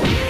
梦。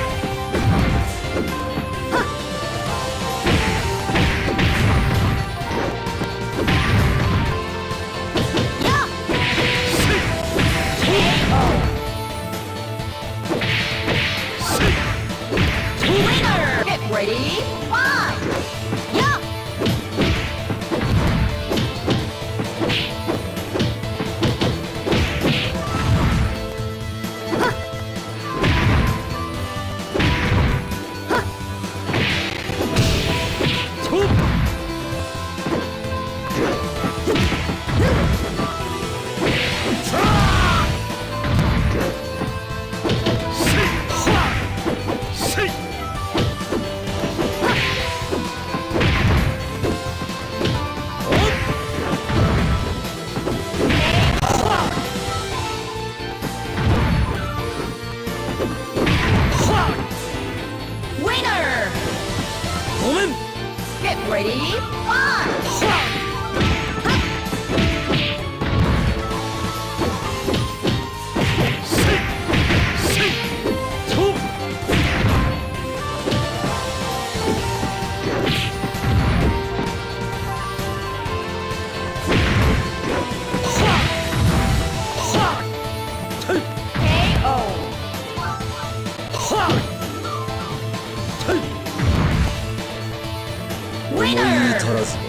思い Winner! 足らずは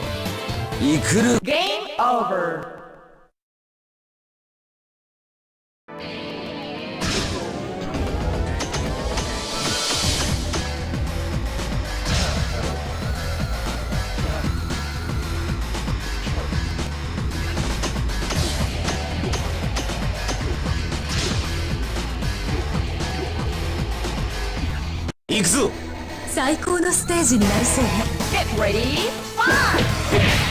いくる Game over! 行くぞ最高のステージになりそうね Get ready, fight!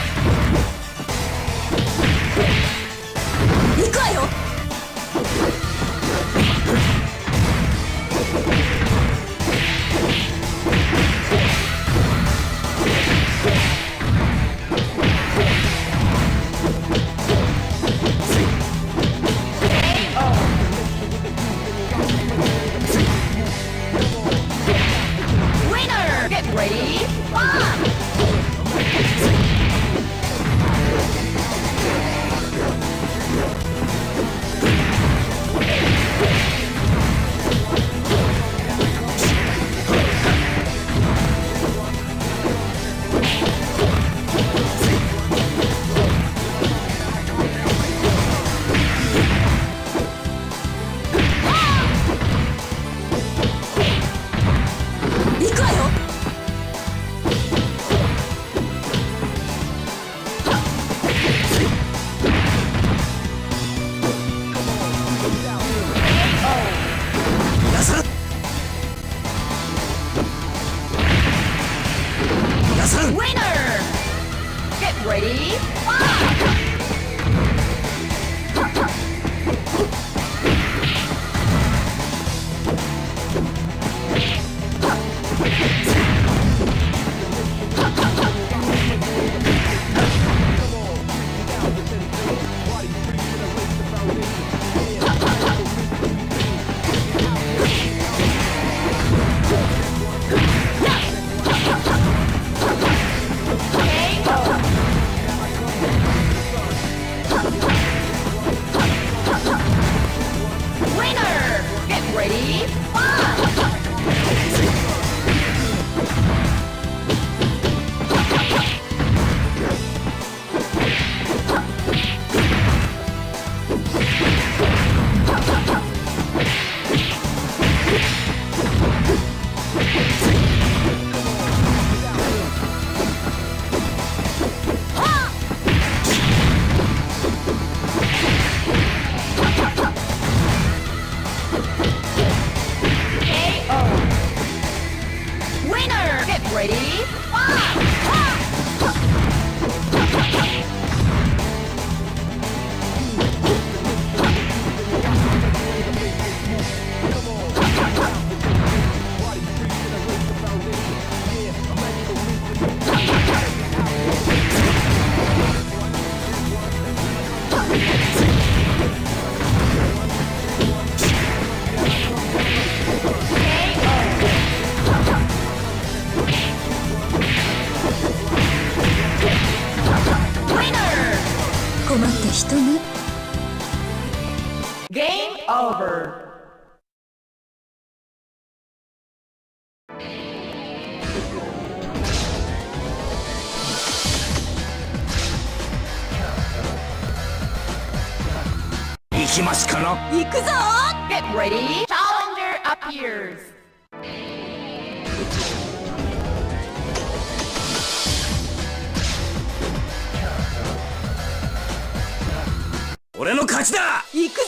の勝ちだ！行くぞ！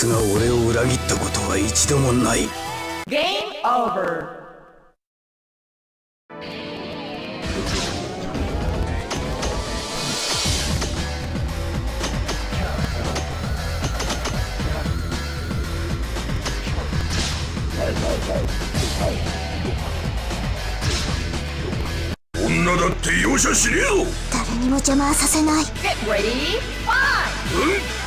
が俺を裏切ったことは一度もない。Game over. 女だって容赦しねえぞ誰にも邪魔はさせない。Get ready, fight!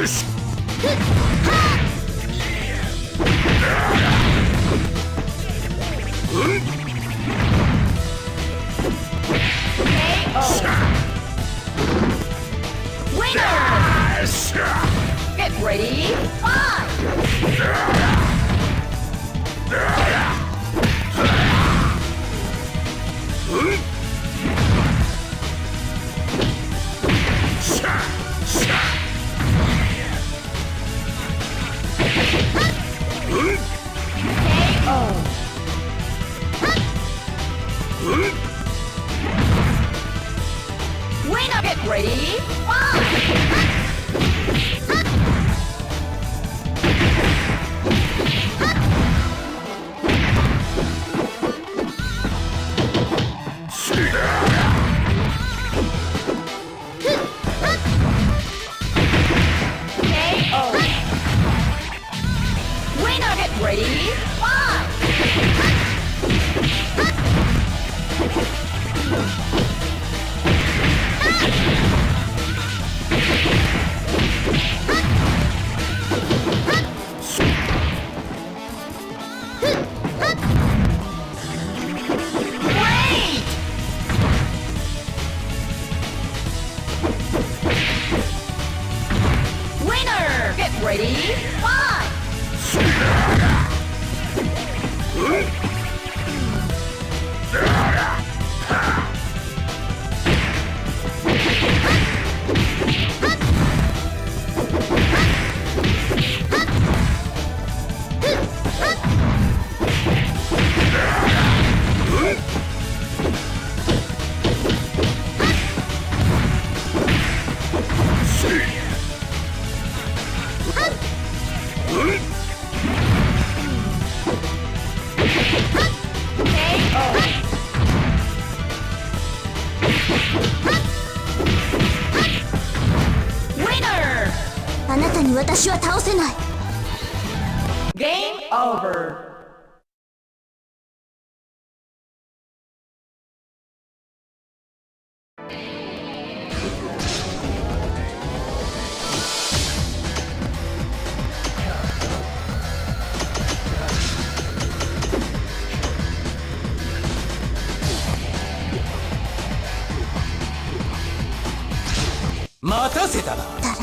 よし Winner! しゃ Get ready, ready, fight! う。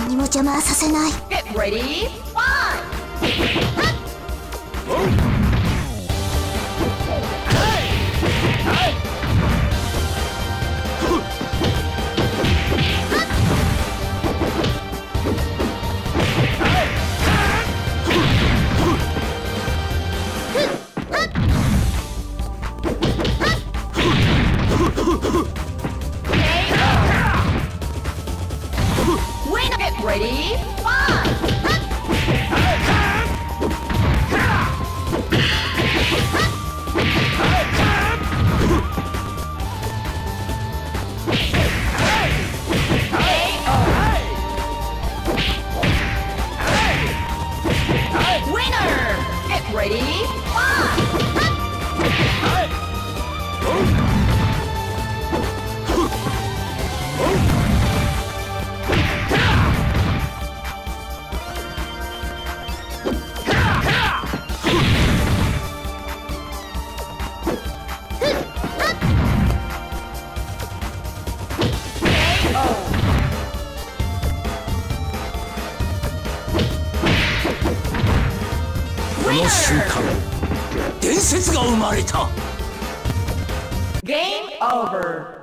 な誰にも邪魔はさせない。の瞬間伝説が生まれた。ゲームオーバー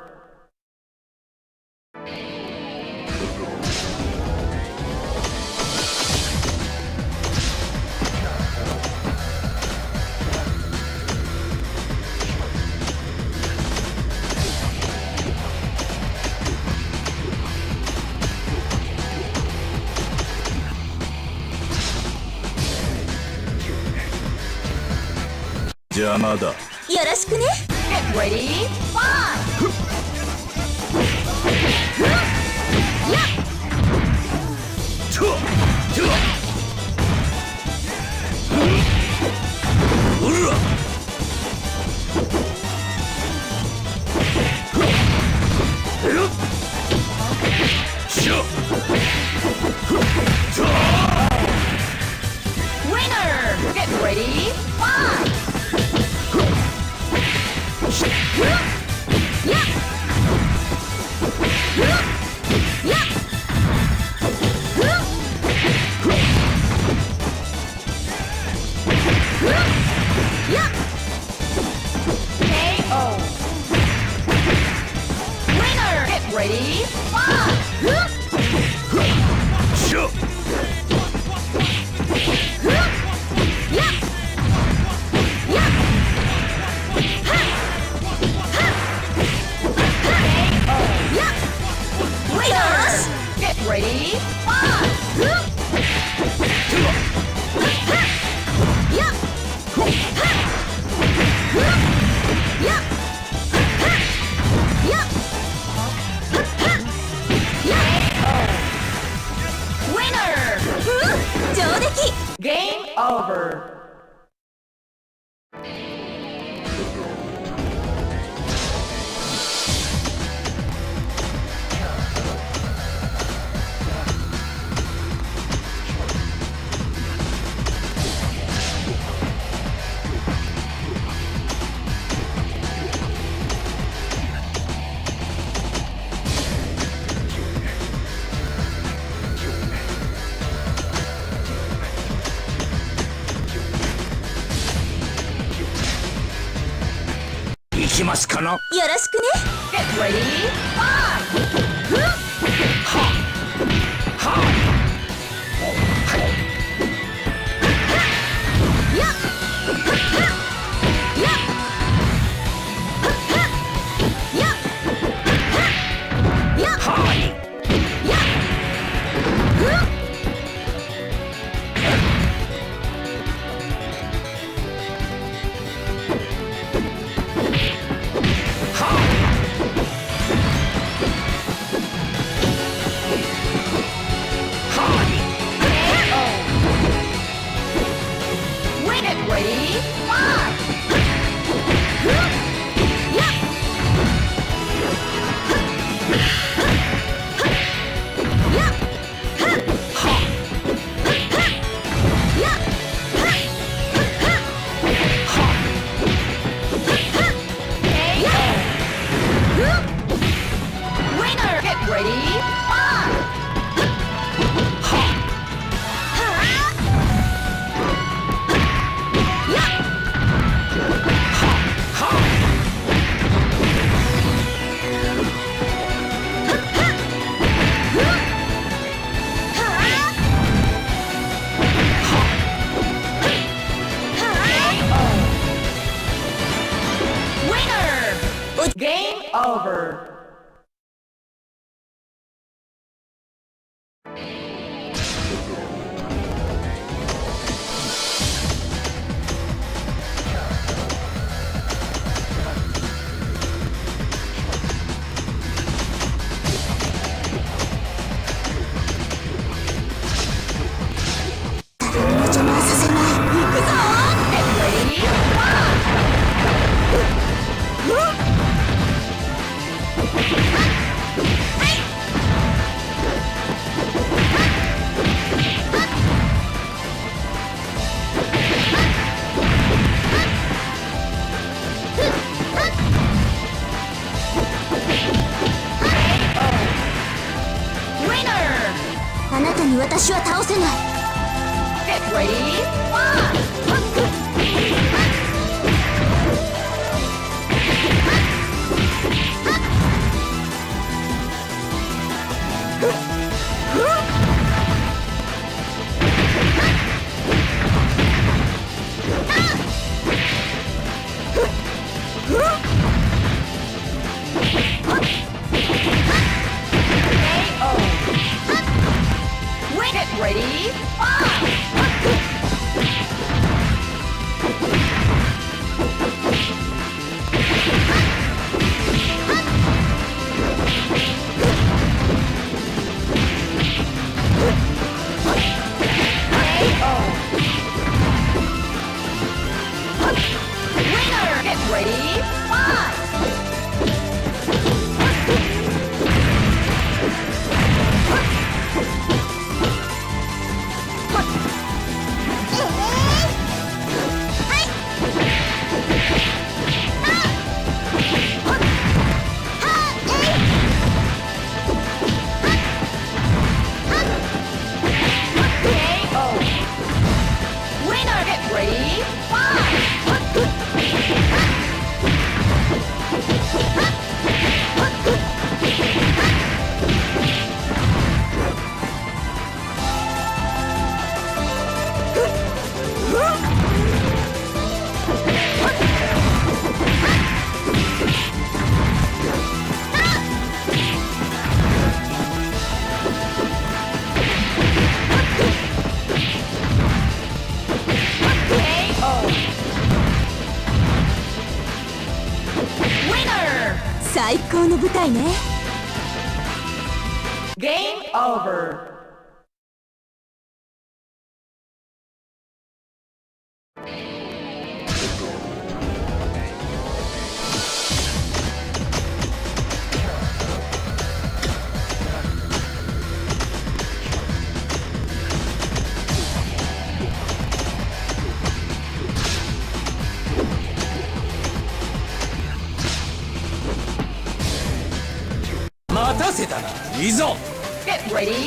よろしくね。きますかなよろしくね Get ready?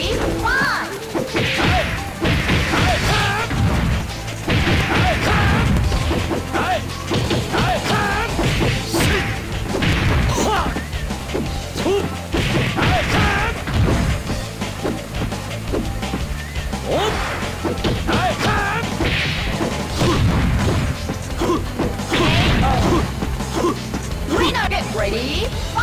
Ready?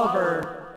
over.